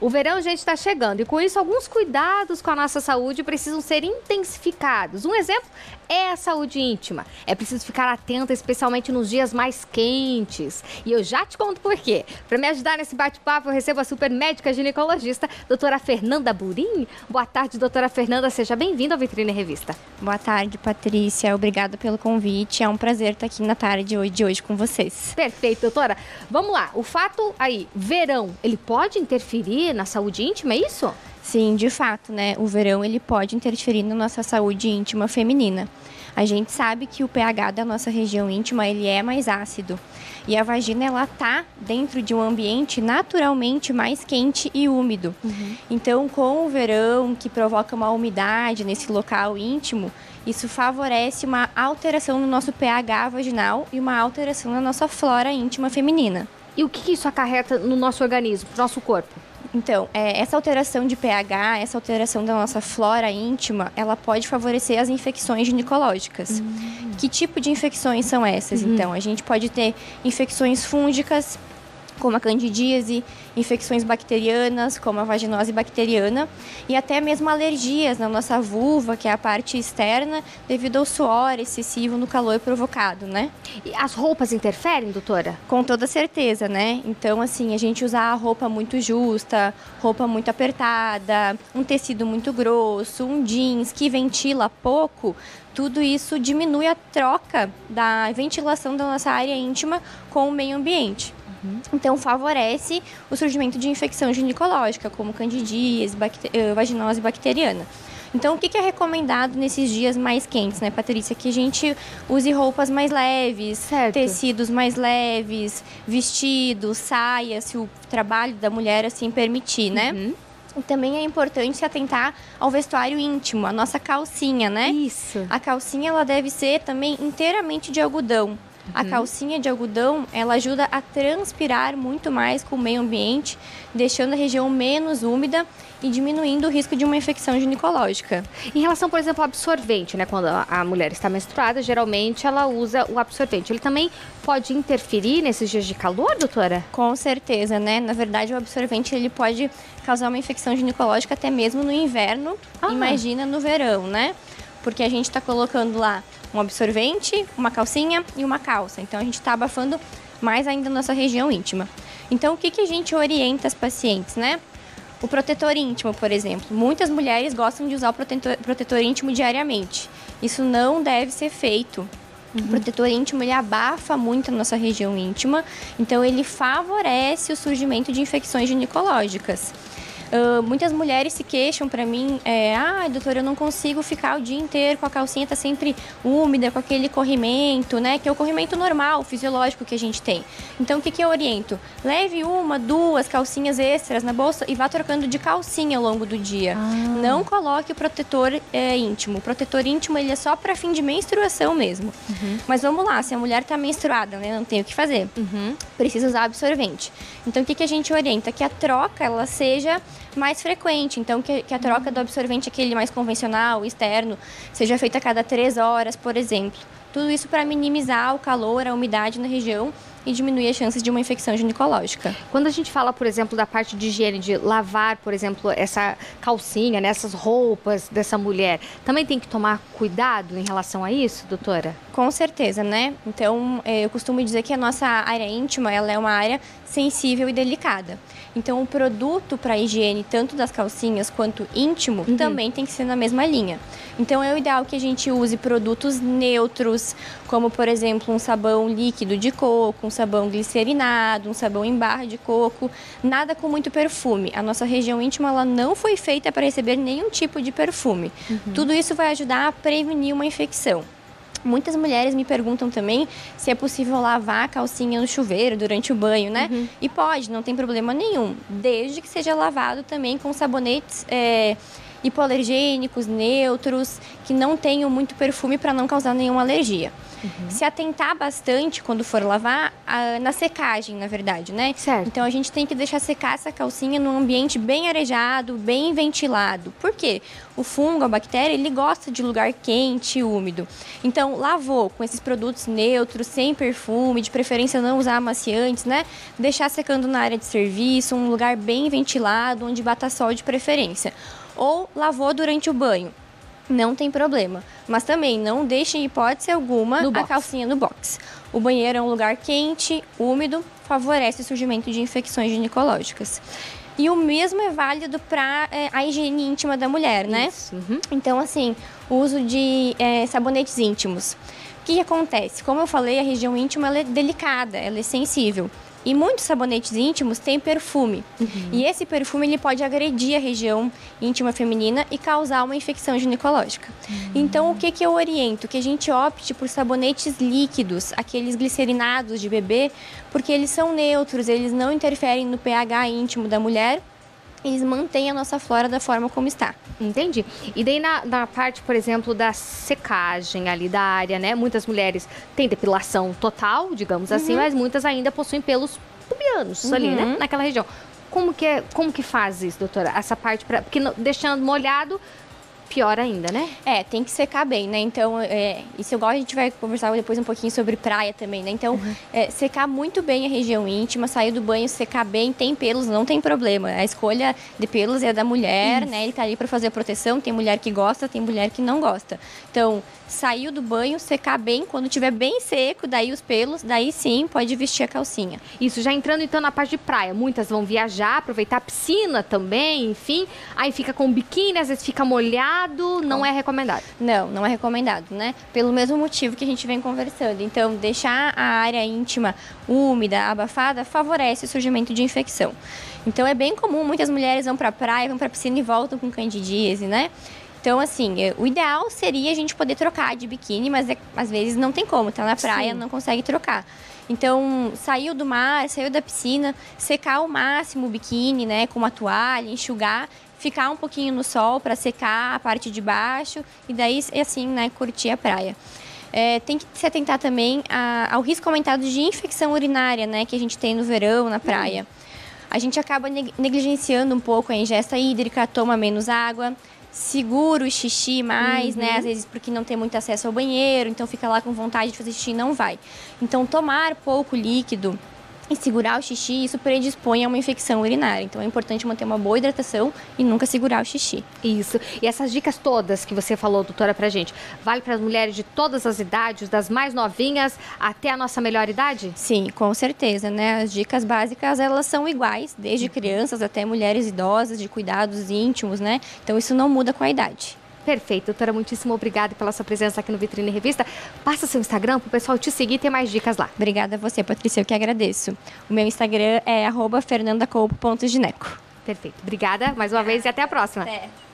O verão, gente, está chegando e com isso alguns cuidados com a nossa saúde precisam ser intensificados. Um exemplo é a saúde íntima. É preciso ficar atenta, especialmente nos dias mais quentes. E eu já te conto por quê. Para me ajudar nesse bate-papo, eu recebo a super médica ginecologista, doutora Fernanda Burim. Boa tarde, doutora Fernanda. Seja bem-vinda ao Vitrine Revista. Boa tarde, Patrícia. Obrigada pelo convite. É um prazer estar aqui na tarde de hoje com vocês. Perfeito, doutora. Vamos lá. O fato aí, verão, ele pode interferir na saúde íntima, é isso? Sim, de fato, né? O verão ele pode interferir na nossa saúde íntima feminina. A gente sabe que o pH da nossa região íntima ele é mais ácido e a vagina ela tá dentro de um ambiente naturalmente mais quente e úmido. Uhum. Então, com o verão que provoca uma umidade nesse local íntimo, isso favorece uma alteração no nosso pH vaginal e uma alteração na nossa flora íntima feminina. E o que isso acarreta no nosso organismo, no nosso corpo? Então, é, essa alteração de pH, essa alteração da nossa flora íntima, ela pode favorecer as infecções ginecológicas. Uhum. Que tipo de infecções são essas? Uhum. Então, a gente pode ter infecções fúngicas, como a candidíase, infecções bacterianas, como a vaginose bacteriana, e até mesmo alergias na nossa vulva, que é a parte externa, devido ao suor excessivo no calor provocado, né? E as roupas interferem, doutora? Com toda certeza, né? Então, assim, a gente usar roupa muito justa, roupa muito apertada, um tecido muito grosso, um jeans que ventila pouco, tudo isso diminui a troca da ventilação da nossa área íntima com o meio ambiente. Uhum. Então, favorece o surgimento de infecção ginecológica, como candidíase, eh, vaginose bacteriana. Então, o que é recomendado nesses dias mais quentes, né, Patrícia? Que a gente use roupas mais leves, certo. tecidos mais leves, vestidos, saias, se o trabalho da mulher assim permitir, né? Uhum. E também é importante se atentar ao vestuário íntimo, a nossa calcinha, né? Isso. A calcinha ela deve ser também inteiramente de algodão. A uhum. calcinha de algodão, ela ajuda a transpirar muito mais com o meio ambiente, deixando a região menos úmida e diminuindo o risco de uma infecção ginecológica. Em relação, por exemplo, ao absorvente, né? Quando a mulher está menstruada, geralmente ela usa o absorvente. Ele também pode interferir nesses dias de calor, doutora? Com certeza, né? Na verdade, o absorvente ele pode causar uma infecção ginecológica até mesmo no inverno. Ah. Imagina no verão, né? Porque a gente está colocando lá um absorvente, uma calcinha e uma calça. Então a gente está abafando mais ainda a nossa região íntima. Então o que, que a gente orienta as pacientes, né? O protetor íntimo, por exemplo. Muitas mulheres gostam de usar o protetor, protetor íntimo diariamente. Isso não deve ser feito. Uhum. O protetor íntimo ele abafa muito a nossa região íntima, então ele favorece o surgimento de infecções ginecológicas. Uh, muitas mulheres se queixam para mim, é, ah, doutora, eu não consigo ficar o dia inteiro com a calcinha tá sempre úmida, com aquele corrimento, né? Que é o corrimento normal, fisiológico que a gente tem. Então, o que, que eu oriento? Leve uma, duas calcinhas extras na bolsa e vá trocando de calcinha ao longo do dia. Ah. Não coloque o protetor é, íntimo. O protetor íntimo, ele é só para fim de menstruação mesmo. Uhum. Mas vamos lá, se a mulher tá menstruada, né? Não tem o que fazer. Uhum. Precisa usar absorvente. Então, o que, que a gente orienta? Que a troca, ela seja mais frequente. Então, que, que a troca do absorvente, aquele mais convencional, externo, seja feita a cada três horas, por exemplo. Tudo isso para minimizar o calor, a umidade na região e diminuir as chances de uma infecção ginecológica. Quando a gente fala, por exemplo, da parte de higiene, de lavar, por exemplo, essa calcinha, né, essas roupas dessa mulher, também tem que tomar cuidado em relação a isso, doutora? Com certeza, né? Então, é, eu costumo dizer que a nossa área íntima, ela é uma área sensível e delicada. Então, o produto para higiene, tanto das calcinhas quanto íntimo, uhum. também tem que ser na mesma linha. Então, é o ideal que a gente use produtos neutros, como, por exemplo, um sabão líquido de coco, um sabão glicerinado, um sabão em barra de coco, nada com muito perfume. A nossa região íntima ela não foi feita para receber nenhum tipo de perfume. Uhum. Tudo isso vai ajudar a prevenir uma infecção. Muitas mulheres me perguntam também se é possível lavar a calcinha no chuveiro durante o banho, né? Uhum. E pode, não tem problema nenhum, desde que seja lavado também com sabonetes é, hipoalergênicos, neutros, que não tenham muito perfume para não causar nenhuma alergia. Uhum. Se atentar bastante quando for lavar, a, na secagem, na verdade, né? Certo. Então a gente tem que deixar secar essa calcinha num ambiente bem arejado, bem ventilado. Por quê? O fungo, a bactéria, ele gosta de lugar quente e úmido. Então, lavou com esses produtos neutros, sem perfume, de preferência não usar amaciantes, né? Deixar secando na área de serviço, um lugar bem ventilado, onde bata sol de preferência. Ou lavou durante o banho não tem problema. Mas também não deixe em hipótese alguma a calcinha no box. O banheiro é um lugar quente, úmido, favorece o surgimento de infecções ginecológicas. E o mesmo é válido para é, a higiene íntima da mulher, né? Uhum. Então, assim, o uso de é, sabonetes íntimos. O que acontece? Como eu falei, a região íntima é delicada, ela é sensível. E muitos sabonetes íntimos têm perfume. Uhum. E esse perfume ele pode agredir a região íntima feminina e causar uma infecção ginecológica. Uhum. Então, o que, que eu oriento? Que a gente opte por sabonetes líquidos, aqueles glicerinados de bebê, porque eles são neutros, eles não interferem no pH íntimo da mulher eles mantêm a nossa flora da forma como está. Entendi. E daí na, na, parte, por exemplo, da secagem ali da área, né? Muitas mulheres têm depilação total, digamos assim, uhum. assim, mas muitas ainda possuem pelos pubianos uhum. ali, né? Uhum. Naquela região. Como que, é, como que faz isso, doutora? Essa parte, pra, porque deixando molhado, pior ainda, né? É, tem que secar bem, né? Então, é, isso igual a gente vai conversar depois um pouquinho sobre praia também, né? Então, uhum. é, secar muito bem a região íntima, sair do banho, secar bem, tem pelos, não tem problema. A escolha de pelos é da mulher, isso. né? Ele tá ali para fazer a proteção, tem mulher que gosta, tem mulher que não gosta. Então, saiu do banho, secar bem, quando tiver bem seco, daí os pelos, daí sim pode vestir a calcinha. Isso, já entrando então na parte de praia, muitas vão viajar, aproveitar a piscina também, enfim, aí fica com biquíni, às vezes fica molhado, não é recomendado. Não, não é recomendado, né? Pelo mesmo motivo que a gente vem conversando. Então, deixar a área íntima úmida, abafada, favorece o surgimento de infecção. Então, é bem comum, muitas mulheres vão para a praia, vão para a piscina e voltam com candidíase, né? Então, assim, é, o ideal seria a gente poder trocar de biquíni, mas é, às vezes não tem como, tá na praia, Sim. não consegue trocar. Então, saiu do mar, saiu da piscina, secar ao máximo o biquíni, né, com uma toalha, enxugar, ficar um pouquinho no sol para secar a parte de baixo e daí, assim, né, curtir a praia. É, tem que se atentar também a, ao risco aumentado de infecção urinária, né, que a gente tem no verão, na praia. A gente acaba negligenciando um pouco a ingesta hídrica, toma menos água, segura o xixi mais, uhum. né? Às vezes porque não tem muito acesso ao banheiro, então fica lá com vontade de fazer xixi e não vai. Então, tomar pouco líquido e segurar o xixi, isso predispõe a uma infecção urinária. Então é importante manter uma boa hidratação e nunca segurar o xixi. Isso. E essas dicas todas que você falou, doutora, pra gente, vale para as mulheres de todas as idades, das mais novinhas até a nossa melhor idade? Sim, com certeza, né? As dicas básicas, elas são iguais, desde uhum. crianças até mulheres idosas, de cuidados íntimos, né? Então isso não muda com a idade. Perfeito, doutora, muitíssimo obrigada pela sua presença aqui no Vitrine Revista. Passa seu Instagram para o pessoal te seguir e ter mais dicas lá. Obrigada a você, Patrícia, eu que agradeço. O meu Instagram é fernandacolpo.gineco. Perfeito, obrigada mais uma vez e até a próxima. Até.